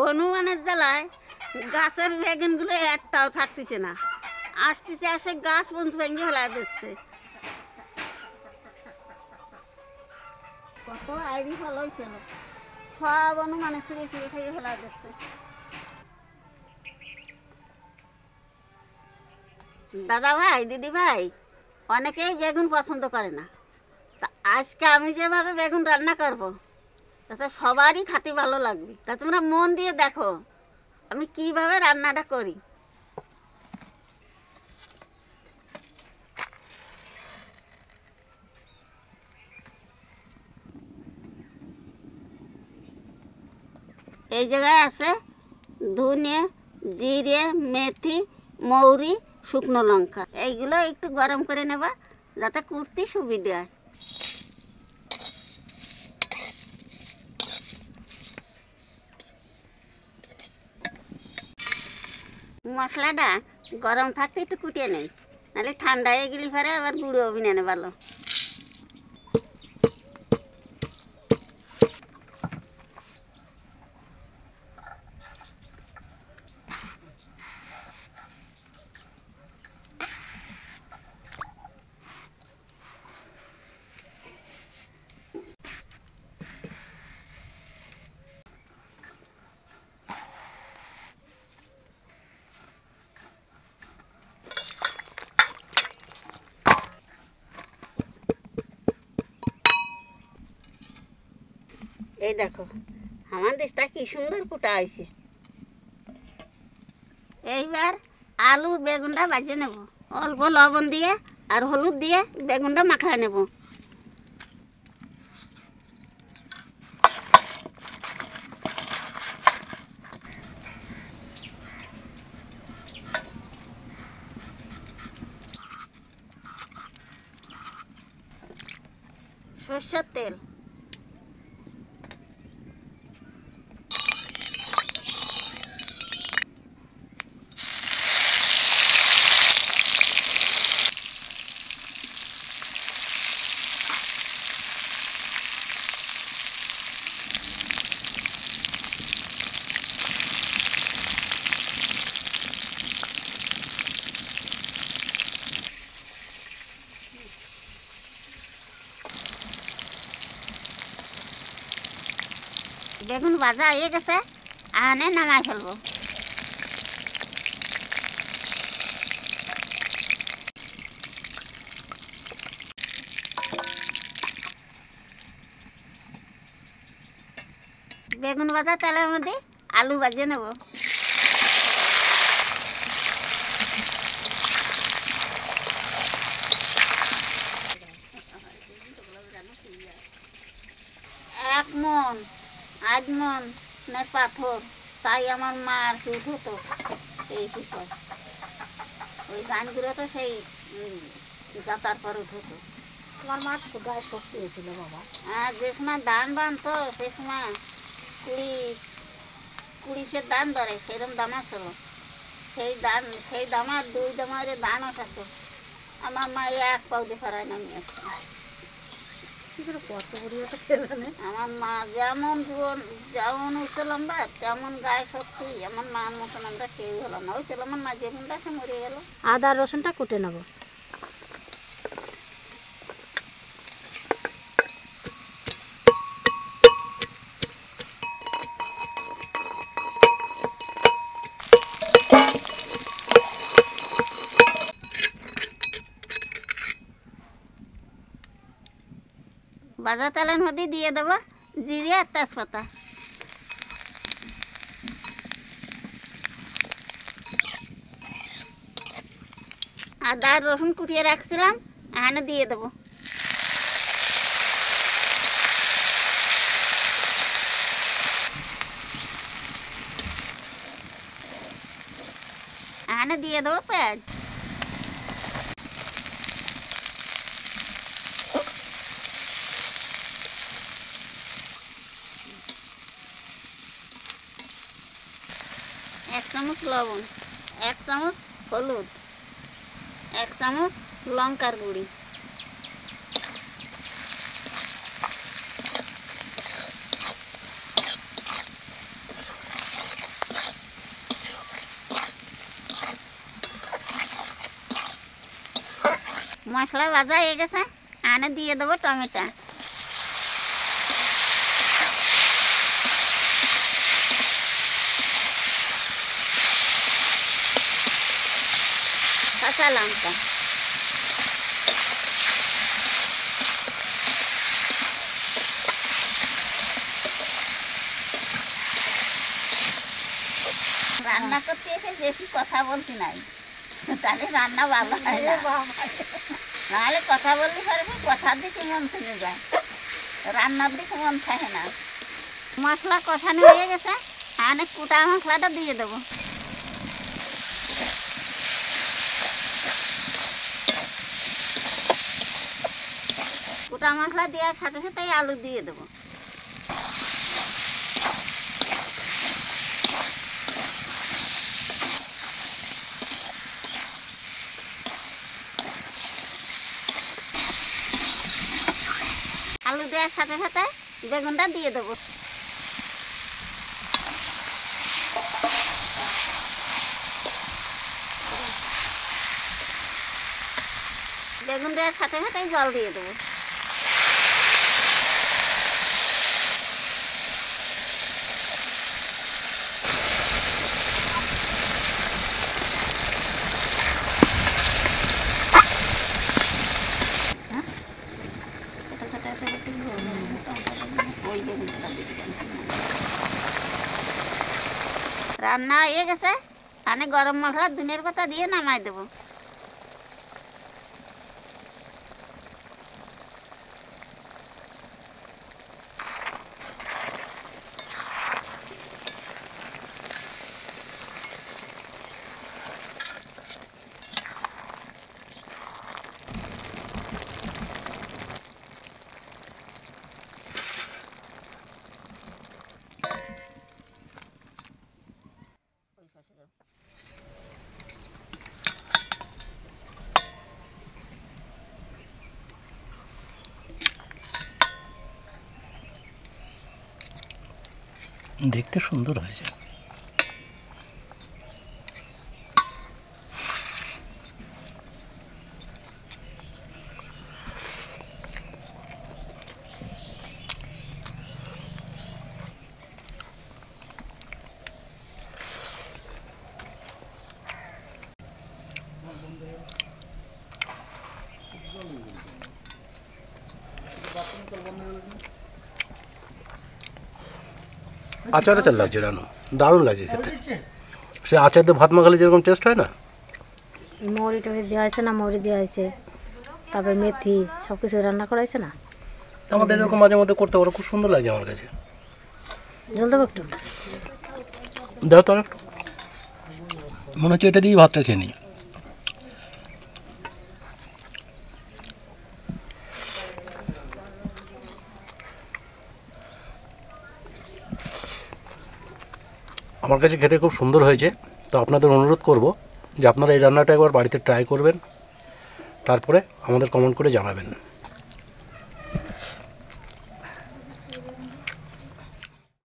হনুমানের জ্বালায় গাছের বেগুনগুলো একটাও থাকতেছে না। আসতেছে, আসে গাছ পর্যন্ত ভেঙে ফেলা দিচ্ছে। কত আইডি হয়েছিল সব হনুমানে ফিরে ফিরে খেয়ে ফেলা দিচ্ছে। দাদা ভাই, দিদি ভাই, অনেকেই বেগুন পছন্দ করে না। তা আজকে আমি যেভাবে বেগুন রান্না করব তাতে সবারই খাতে ভালো লাগবে। তা তোমরা মন দিয়ে দেখো, আমি কীভাবে রান্নাটা করি। এই জায়গায় আছে ধনে, জিরে, মেথি, মৌরি, শুকনো লঙ্কা। এইগুলো একটু গরম করে নেবা, যাতে কুর্তি সুবিধা হয়। মশলাটা গরম থাকতে একটু কুটিয়ে নেই। নাহলে ঠান্ডা হয়ে গেলে পরে আবার গুঁড়ো অভিনয় ভালো এই দেখো, আমার দেশটা কি সুন্দর কুটা হয়েছে। এইবার আলু, বেগুনটা বাজে নেব। অল্প লবণ দিয়ে আর হলুদ দিয়ে বেগুনটা মাখায় নেব। সর্ষের তেল। বেগুন ভাজা হয়ে গেছে আনে নামাই ফেলব। বেগুন ভাজা তেলের মধ্যে আলু ভাজিয়ে নেব এক মন আধ মন না পাথর তাই আমার মা আর কি উঠতো? এই শিকড় ওই গানগুলো তো সেই যাতার পর উঠতো। তোমার মার গায়ে শক্তি হয়েছিল বাবা। আর যে সময় ধান বানতো সে সময় কুড়ি কুড়ি সে ধান ধরে সেরকম দাম ছিল সেই ধান সেই দামার দুই দামারে ধান আছে আমার মা এক পাউ দিয়ে ফেরায় নামিয়ে আসছে কি করে কত বড় জানে? আমার মা যেমন জীবন যেমন লম্বা তেমন গায়ে শক্তি। আমার মার মতন আমরা কেউ হলো না। ওই ছিল আমার মা যেমন সে মরে গেল। আদা রসুনটা কুটে নেব। বাজা তেলের মধ্যে দিয়ে দেবো জিরে আর তেজপাতা। আদা রসুন কুটিয়ে রাখছিলাম, এখানে দিয়ে দেবো। এখানে দিয়ে দেবো পেঁয়াজ। এক চামচ লবণ, এক চামচ হলুদ, এক চামচ লঙ্কার গুঁড়ি। মশলা ভাজা হয়ে গেছে, আনে দিয়ে দেবো টমেটো। কাঁচা লঙ্কা রান্না করতে এসে বেশি কথা বলছি নাই। তাহলে রান্না ভালো হয় না। নাহলে কথা বললে পরে কথার দিকে মন থেকে যায়। রান্নার দিকে মন থাকে না। মশলা কষানো হয়ে গেছে অনেক কুটা মশলাটা দিয়ে দেবো। কুটা মশলা দেওয়ার সাথে সাথে আলু দিয়ে দেবো। আলু দেওয়ার সাথে সাথে বেগুনটা দিয়ে দেবো। বেগুন দেওয়ার সাথে সাথেই জল দিয়ে দেবো ওই বেগুনটা দিয়ে দিলাম। রান্না হয়ে গেছে। আনে গরম মশলা দিনের পাতা দিয়ে নামাই দেবো। দেখতে সুন্দর হয়েছে। আচার আচার লাগছে রানু দারুণ লাগছে খেতে। সে আচার দিয়ে ভাত মাখালে যেরকম টেস্ট হয় না? মৌরি টরি দেওয়া হয়েছে না মৌরি দেওয়া হয়েছে। তারপরে মেথি সব কিছু রান্না করা হয়েছে না? আমাদের এরকম মাঝে মধ্যে করতে পারো খুব সুন্দর লাগছে আমার কাছে। জল দেবো একটু? দেখো তো মনে হচ্ছে এটা দিয়েই ভাতটা খেয়ে নিই। আমার কাছে খেতে খুব সুন্দর হয়েছে। তো আপনাদের অনুরোধ করব যে আপনারা এই রান্নাটা একবার বাড়িতে ট্রাই করবেন। তারপরে আমাদের কমেন্ট করে জানাবেন।